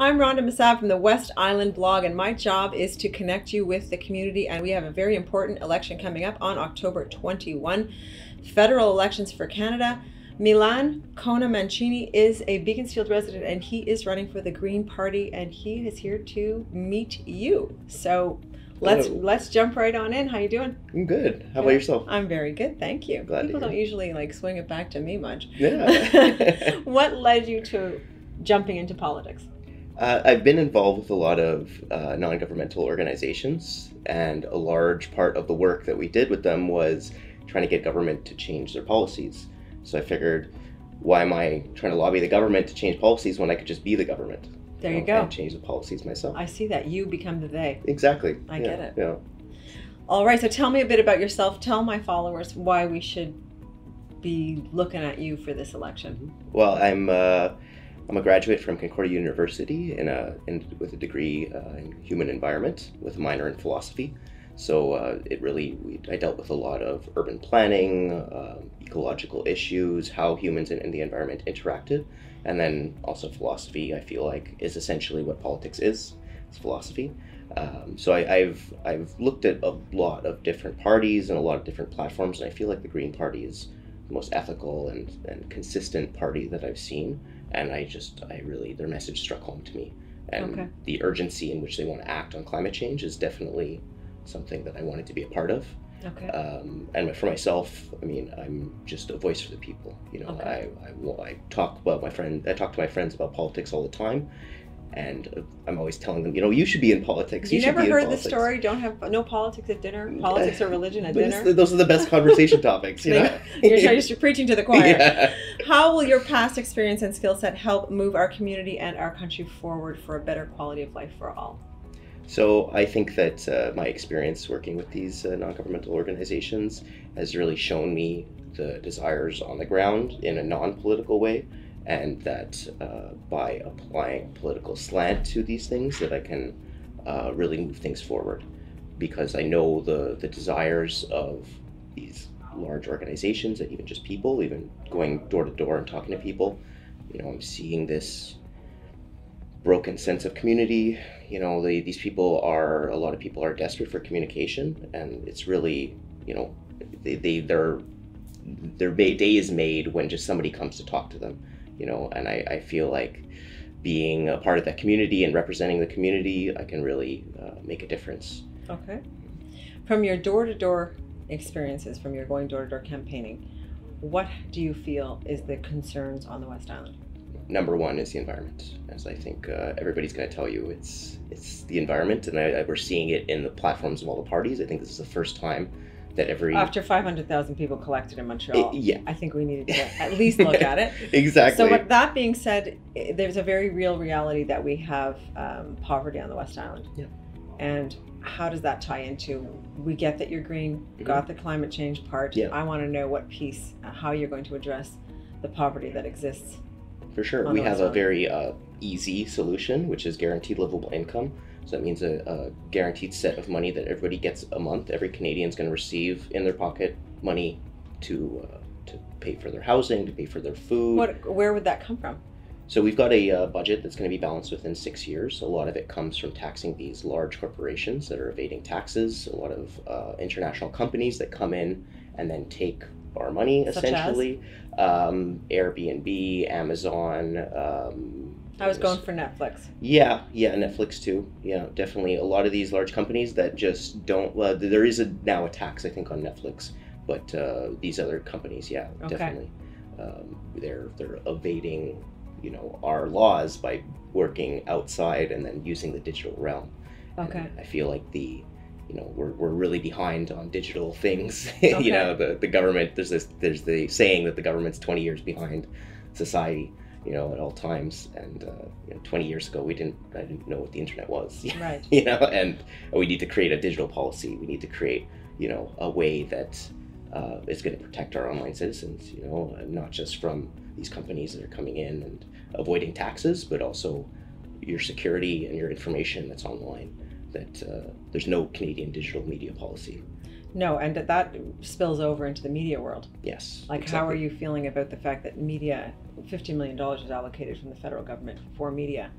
I'm Rhonda Massad from the West Island blog, and my job is to connect you with the community. And we have a very important election coming up on October 21, federal elections for Canada. Milan Kona Mancini is a Beaconsfield resident and he is running for the Green Party and he is here to meet you. So let's Hello. let's jump right on in. How are you doing? I'm good. How Good. about yourself? I'm very good, thank you. Glad to People don't usually like swing it back to me much. Yeah. what led you to jumping into politics? Uh, I've been involved with a lot of uh, non governmental organizations, and a large part of the work that we did with them was trying to get government to change their policies. So I figured, why am I trying to lobby the government to change policies when I could just be the government? There you know, go. And change the policies myself. I see that you become the they. exactly. I yeah, get it. Yeah. All right, so tell me a bit about yourself. Tell my followers why we should be looking at you for this election. Well, I'm uh, I'm a graduate from Concordia University in a in, with a degree uh, in human environment with a minor in philosophy. So uh, it really we, I dealt with a lot of urban planning, um ecological issues, how humans and, and the environment interacted, and then also philosophy. I feel like is essentially what politics is. It's philosophy. Um, so I, I've I've looked at a lot of different parties and a lot of different platforms, and I feel like the Green Party is the most ethical and, and consistent party that I've seen. And I just, I really, their message struck home to me. And Okay. the urgency in which they want to act on climate change is definitely something that I wanted to be a part of. Okay. Um, and for myself, I mean, I'm just a voice for the people. You know, Okay. I, I, I talk about my friend, I talk to my friends about politics all the time. And I'm always telling them, you know, you should be in politics. you should never heard the story? Don't have no politics at dinner. Politics or religion at dinner. those are the best conversation topics, you know? You're just you're preaching to the choir. Yeah. How will your past experience and skill set help move our community and our country forward for a better quality of life for all? So I think that uh, my experience working with these uh, non-governmental organizations has really shown me the desires on the ground in a non-political way, and that uh, by applying political slant to these things, that I can uh, really move things forward, because I know the the desires of these large organizations and even just people, even going door to door and talking to people. You know, I'm seeing this broken sense of community you know the, these people are a lot of people are desperate for communication and it's really you know they, they their their day is made when just somebody comes to talk to them you know and I, I feel like being a part of that community and representing the community i can really uh, make a difference Okay. From your door to door experiences, from your going door to door campaigning, what do you feel is the concerns on the West Island? number one is the environment as i think uh, everybody's going to tell you it's it's the environment and I, I, we're seeing it in the platforms of all the parties i think this is the first time that every After 500,000 people collected in Montreal, yeah I think we needed to at least look at it. exactly So, with that being said, there's a very real reality that we have um, poverty on the West Island. Yeah. And how does that tie into? We get that you're green, Mhm. got the climate change part. Yeah. I want to know what piece, uh, how you're going to address the poverty that exists. For sure. We have a very uh, easy solution, which is guaranteed livable income. So that means a, a guaranteed set of money that everybody gets a month. Every Canadian's going to receive in their pocket money to uh, to pay for their housing, to pay for their food. What? Where would that come from? So we've got a uh, budget that's going to be balanced within six years. A lot of it comes from taxing these large corporations that are evading taxes. A lot of uh, international companies that come in and then take our money Such as? essentially. Um, Airbnb, Amazon. Um, I was going for Netflix. yeah, yeah, Netflix too. Yeah, definitely. A lot of these large companies that just don't. Well, there is a now a tax I think on Netflix, but uh, these other companies, yeah, Okay. definitely, um, they're they're evading, you know, our laws by working outside and then using the digital realm. And Okay. I feel like the, you know, we're, we're really behind on digital things. Okay. you know, the the government. There's this there's the saying that the government's 20 years behind society you know, at all times. And uh, you know, 20 years ago, we didn't, I didn't know what the internet was, Right. you know, and we need to create a digital policy. We need to create, you know, a way that uh, is going to protect our online citizens, you know, not just from these companies that are coming in and avoiding taxes, but also your security and your information that's online. That uh, there's no Canadian digital media policy. No, and that spills over into the media world. Yes. Like, how are you feeling about the fact that media, $50 million is allocated from the federal government for media,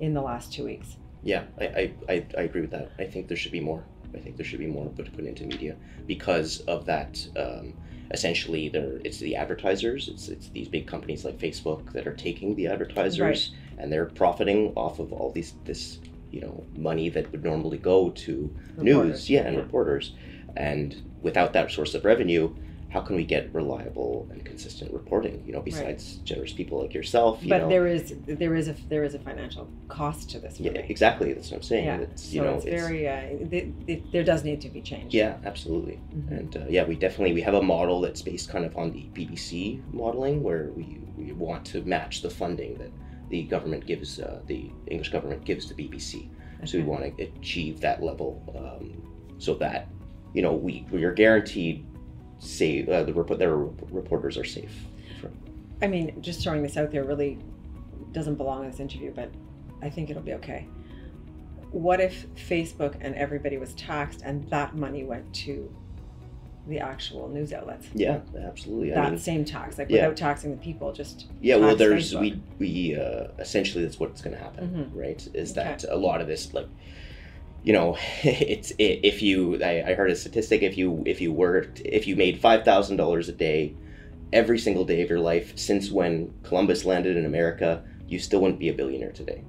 in the last two weeks. Yeah, I, I, I, I agree with that. I think there should be more. I think there should be more put put into media because of that. Um, essentially, there it's the advertisers. It's it's these big companies like Facebook that are taking the advertisers and they're profiting off of all these this you know money that would normally go to news, yeah, and yeah. reporters. And without that source of revenue, how can we get reliable and consistent reporting? You know, besides generous people like yourself. You but know, there is there is a there is a financial cost to this. Yeah, me. exactly. That's what I'm saying. Yeah, It's, so know, it's very uh, th- th- there does need to be change. Yeah, absolutely. Mhm. And uh, yeah, we definitely we have a model that's based kind of on the BBC modeling, where we, we want to match the funding that the government gives, uh, the English government gives to BBC. So we want to achieve that level, um, so that you know we we are guaranteed safe. uh, the report their reporters are safe. I mean, just throwing this out there really doesn't belong in this interview, but I think it'll be okay. What if Facebook and everybody was taxed and that money went to the actual news outlets? Yeah, absolutely. I that mean, same tax, like yeah. without taxing the people, just yeah. Well, there's Facebook. we we uh, essentially that's what's going to happen, Mhm. right? Is Okay. that a lot of this like you know it's i if you I, I heard a statistic if you if you worked if you made five thousand dollars a day every single day of your life since when Columbus landed in America you still wouldn't be a billionaire today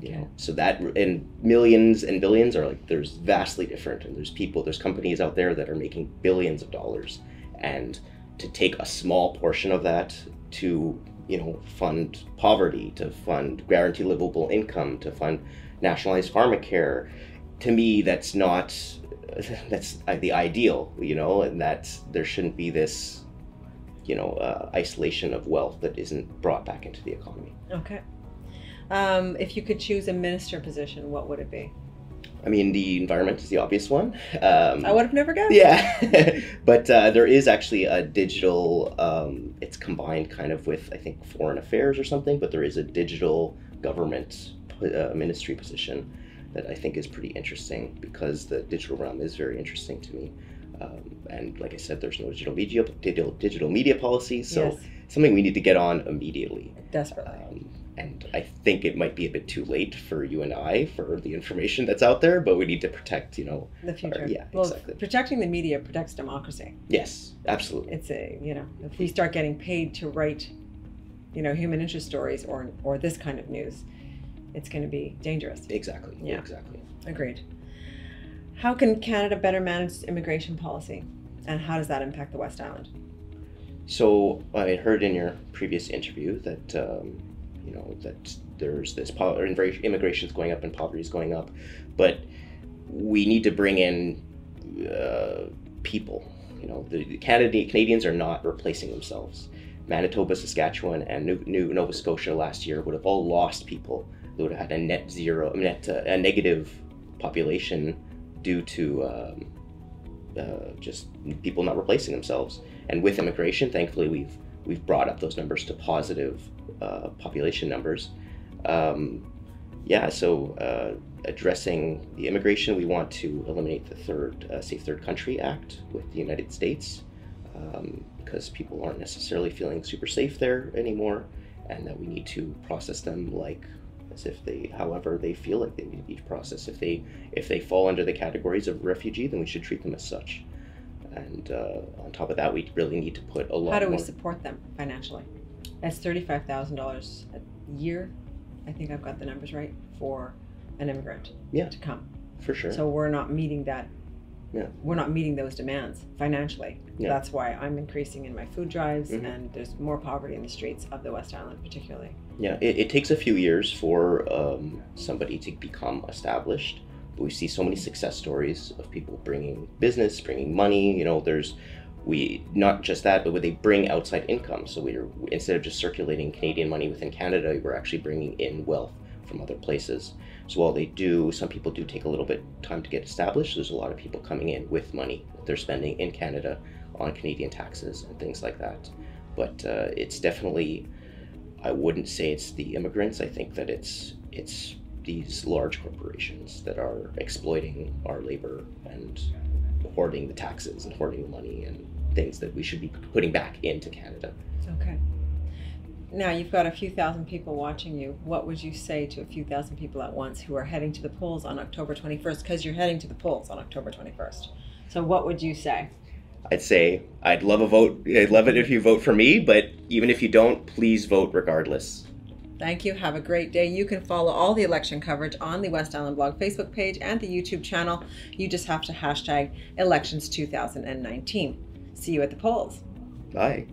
you know? So that and millions and billions are like there's vastly different and there's people there's companies out there that are making billions of dollars and to take a small portion of that to you know fund poverty to fund guarantee livable income to fund nationalized pharmacare to me that's not that's uh, the ideal you know and that there shouldn't be this you know uh, isolation of wealth that isn't brought back into the economy okay. Um, if you could choose a minister position, what would it be? i mean the environment is the obvious one um, I would have never guessed. yeah but uh, there is actually a digital um, it's combined kind of with i think foreign affairs or something but there is a digital government uh, ministry position that i think is pretty interesting because the digital realm is very interesting to me um, and like i said there's no digital media digital, digital media policy so yes, something we need to get on immediately desperately. um, and I think it might be a bit too late for you and I for the information that's out there, but we need to protect, you know. the future. yeah, well, exactly. protecting the media protects democracy. Yes, absolutely. It's a you know if we start getting paid to write, you know, human interest stories or or this kind of news, it's going to be dangerous. Exactly. Yeah. Exactly. Agreed. How can Canada better manage immigration policy, and how does that impact the West Island? So I heard in your previous interview that um, you know that there's this po- immigration is going up and poverty is going up, but we need to bring in uh, people. You know, the, the Canada, Canadians are not replacing themselves. Manitoba, Saskatchewan, and New, New Nova Scotia last year would have all lost people. Would have had a net zero, net uh, a negative population due to um, uh, just people not replacing themselves. And with immigration, thankfully, we've we've brought up those numbers to positive uh, population numbers. Um, yeah, so uh, addressing the immigration, we want to eliminate the third uh, Safe Third Country Act with the United States um, because people aren't necessarily feeling super safe there anymore, and that we need to process them like if they, however they feel like they need to be processed. If they if they fall under the categories of refugee, then we should treat them as such. And uh, on top of that, we really need to put a lot. How do we support them financially? That's thirty-five thousand dollars a year. I think I've got the numbers right for an immigrant Yeah. to come. for sure? So we're not meeting that. Yeah. We're not meeting those demands financially. Yeah. That's why I'm increasing in my food drives, Mhm. and there's more poverty in the streets of the West Island, particularly. Yeah, it, it takes a few years for um, somebody to become established. But we see so many success stories of people bringing business, bringing money. You know, there's we not just that, but where they bring outside income. So we're instead of just circulating Canadian money within Canada, we're actually bringing in wealth from other places. So while they do, some people do take a little bit time to get established. There's a lot of people coming in with money that they're spending in Canada on Canadian taxes and things like that. But uh, it's definitely I wouldn't say it's the immigrants. I think that it's it's these large corporations that are exploiting our labor and hoarding the taxes and hoarding the money and things that we should be putting back into Canada. Okay. Now you've got a few thousand people watching you. What would you say to a few thousand people at once who are heading to the polls on October 21st? Because you're heading to the polls on October 21st. So what would you say? I'd say I'd love a vote. I'd love it if you vote for me, but even if you don't, please vote regardless. Thank you. Have a great day. You can follow all the election coverage on the West Island Blog Facebook page and the YouTube channel. You just have to hashtag elections 2019. See you at the polls. Bye.